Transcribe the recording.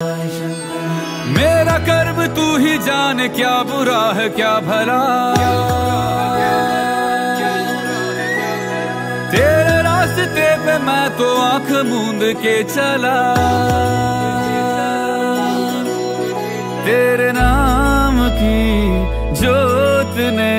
मेरा कर्म तू ही जान क्या बुरा है, क्या भला। तेरे रास्ते पे मैं तो आँख मूंद के चला। तेरे नाम की जोत ने